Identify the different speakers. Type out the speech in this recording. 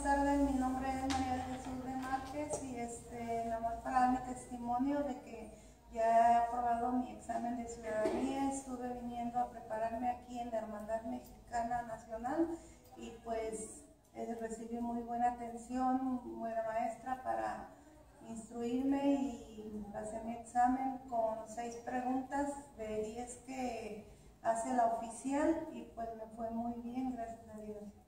Speaker 1: buenas tardes. Mi nombre es María Jesús de Márquez y este, nada más para dar mi testimonio de que ya he aprobado mi examen de ciudadanía. Estuve viniendo a prepararme aquí en la Hermandad Mexicana Nacional y pues eh, recibí muy buena atención, buena maestra para instruirme y pasé mi examen con seis preguntas de diez que hace la oficial y pues me fue muy bien, gracias a Dios.